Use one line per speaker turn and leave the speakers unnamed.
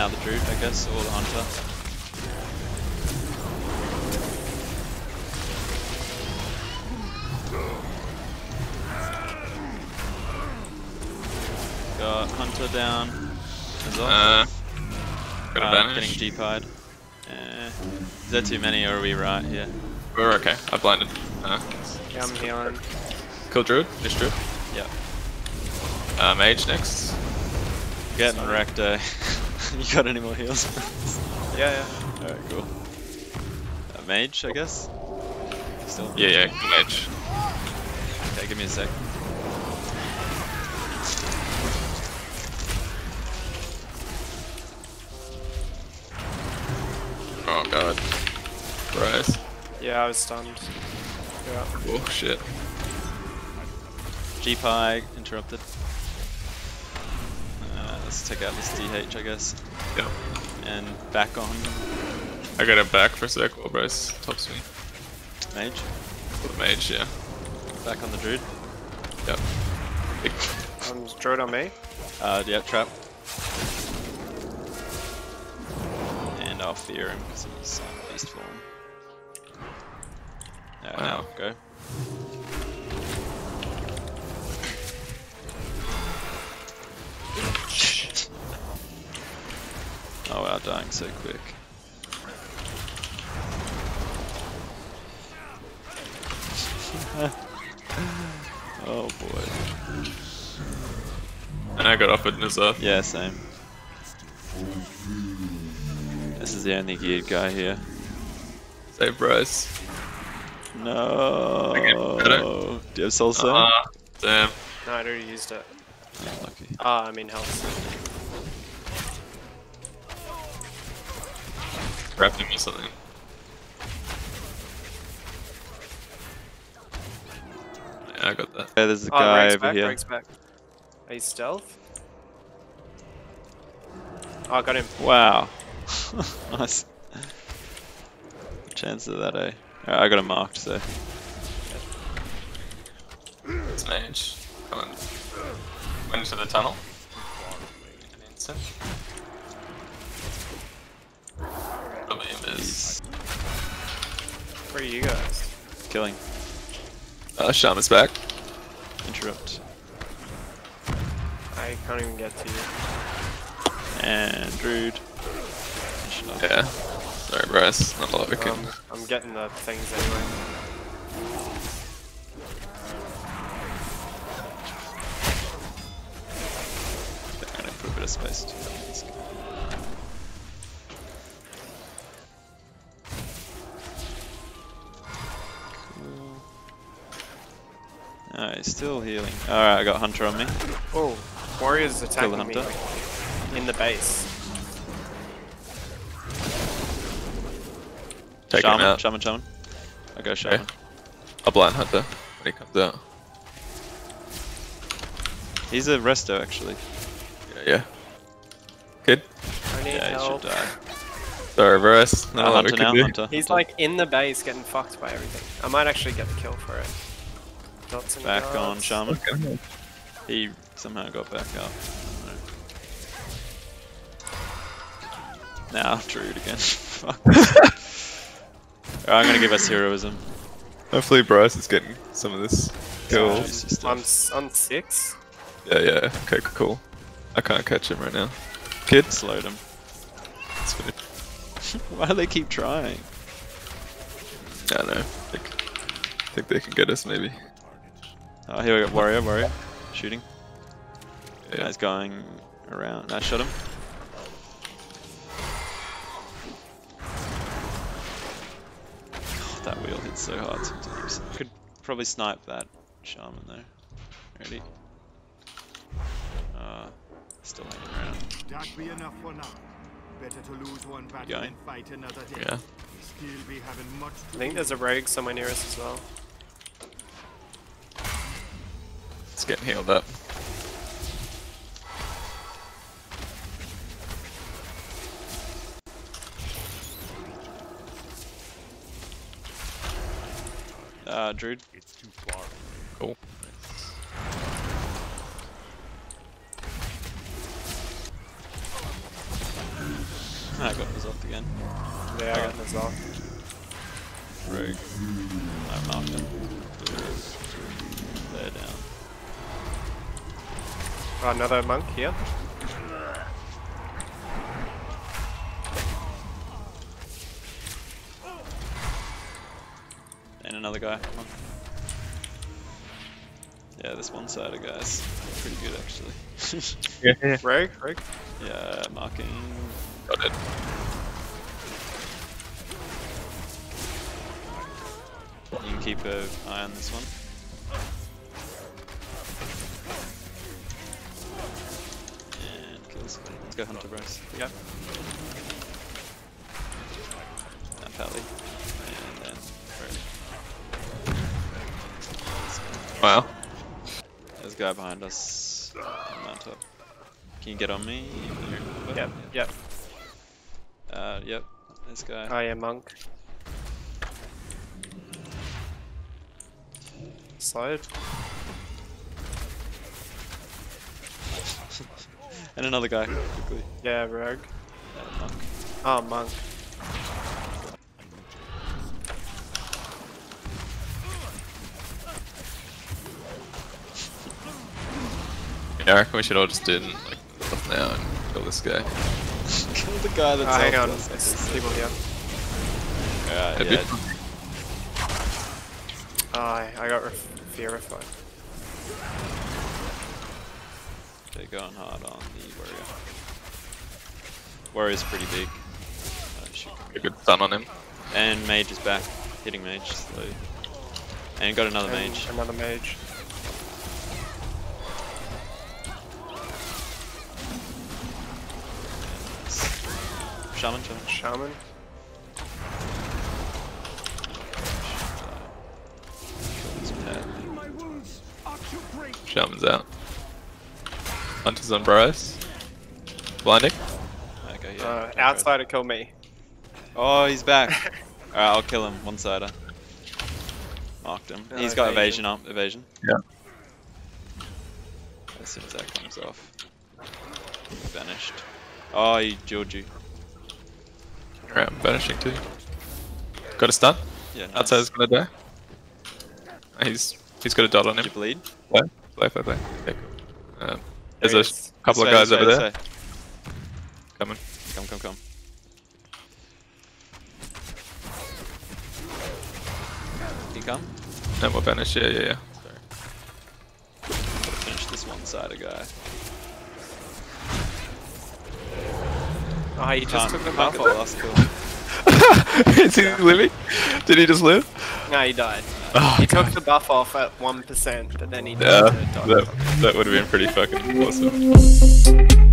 now the Druid, I guess, or the Hunter. Got Hunter down. As well.
Uh, got
Uh, getting G-Pied. Eh. Is there too many or are we right here?
We're okay. I blinded. Uh,
Yeah, I'm healing.
kill druid. Finish druid.
Yeah.
Uh, mage next.
Getting wrecked, eh? you got any more heals?
Yeah, yeah.
Alright, cool. Uh, mage, I guess? Still?
Yeah, yeah, kill mage.
Okay, give me a sec.
Oh god. Rise.
Yeah, I was stunned. Yeah.
Oh shit.
G-Pie interrupted. Let's take out this DH, I guess.
Yep.
And back on
I got it back for a sec while Bryce tops me.
mage.
For the mage, yeah.
Back on the druid.
Yep. Big.
Um, druid on me.
Uh, yeah, trap. And I'll fear him because he's uh, beast form. Yeah, now
Wow.
go. Wow, dying so quick. oh boy.
And I got offered Nazoth.
Yeah, same. This is the only geared guy here.
Save Bryce.
No.
better.
Do you have soul stone?
Ah, damn.
No, I already used it.
Oh, lucky.
Ah, I mean health.
Wrapped him or something. Yeah, I got that.
Yeah, there's a
Oh,
guy over
back,
here.
Rake's back. Are you stealth? Oh, I got him.
Wow. nice. Chance of that, eh? Alright, I got him marked, so.
It's mage. Come on. Went into the tunnel. Instant. Probably invis.
He's
Where are you guys?
killing.
Uh, Shaman's back.
Interrupt.
I can't even get to you.
And Druid. Finish it off.
Yeah. Sorry, Bryce. Not a lot we can.
Um, I'm getting the things anyway.
I'm Alright, he's still healing. Alright, I got Hunter on me.
Oh, warriors
Kill
attacking
the
me
hunter.
like, in the base.
Take
shaman,
him out.
shaman, shaman. I go shaman.
I'll blind hunter when he comes out.
He's a resto actually.
Yeah, yeah. Kid.
I need
Yeah, he should die.
Sorry, Bryce. Not a lot we
hunter now, hunter.
He's
hunter.
like in the base getting fucked by everything. I might actually get the kill for it. Dots and
back on shaman.
Okay.
He somehow got back up. Now Druid again. Fuck. Alright, I'm gonna give us heroism.
Hopefully Bryce is getting some of this kills.
Juicy stuff.
I'm on six.
Yeah, yeah. Okay, cool. I can't catch him right now. Kid.
slowed him.
It's finished.
Why do they keep trying?
I don't know. I think, think they can get us maybe.
Oh, here we go. Warrior, warrior. Shooting.
Yeah.
Guy's going around. I shot him. God, that wheel hits so hard sometimes. Could probably snipe that shaman though. Ready? Uh, still hanging around.
That be enough for now. Better to lose one battle
going?
fight another day.
Yeah.
Still be having much
I think there's a rogue somewhere near us as well.
Getting healed up.
Uh, Druid.
It's too far.
Cool.
Yeah, I got this off.
Rogue. I marked him. They're down.
Another monk here.
And another guy. Yeah, this one side of guys. Pretty good actually.
Yeah, yeah.
Rogue, rogue.
yeah, marking.
Got it.
You can keep an eye on this one. Go Hunter Bryce.
Yep.
Now Pally. And then.
Wow.
There's a guy behind us. on Mount top. Can you get on me?
Yep, yep.
Uh, yep. This guy.
I am monk. Slide.
And another guy, quickly.
Yeah, rogue.
Uh, monk.
Oh, monk.
Yeah, I reckon we should all just do it like stuff now and kill this guy.
Kill the guy that's
Oh, hang on.
us.
There's people here.
Alright,
That'd
yeah.
Oh, I, I got ref verified.
They're going hard on the warrior. Warrior's pretty big. Uh.
A good stun on him.
And mage is back, hitting mage slowly. And got another
And
mage.
Another mage.
Shaman, shaman.
Shaman.
Hunter's on Bryce. Blinding.
Okay, yeah.
Uh,
go for it.
outsider kill me.
Oh, he's back. Alright, I'll kill him. One sider. Marked him. He's got
evasion.
evasion up. Evasion.
Yeah.
As soon as that comes off. Vanished. Oh, he jeweled you.
Alright, I'm banishing too. Got a stun.
Yeah, nice.
Outside's gonna die. He's he's got a dot on
Did
him.
you bleed?
Play, play, play, play. Okay. Um, there's a
is.
couple
This
of guys
this
over
way,
there
this way.
coming.
Come, come, come. You come?
No more banish. Yeah, yeah, yeah.
Sorry. Gotta finish this one side guy.
Oh, you just
Can't-
took the
can't
buff
the
off.
last kill.
Is he living? Did he just live?
No, he died.
Oh,
He took the buff off at 1%, but then he
Yeah,
died.
that, that would have been pretty fucking awesome.